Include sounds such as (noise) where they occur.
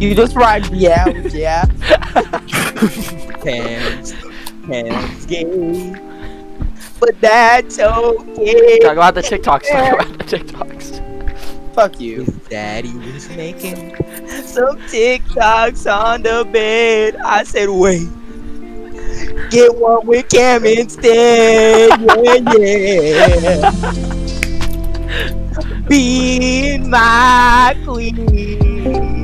You just rhymed (laughs) yeah, yeah. Pants, pants gay. But that's okay. Talk about the TikToks. Talk about the TikToks. Fuck you. His daddy was making. Some TikToks on the bed. I said, wait. Get one with Cam instead. (laughs) Yeah, yeah. Be my queen.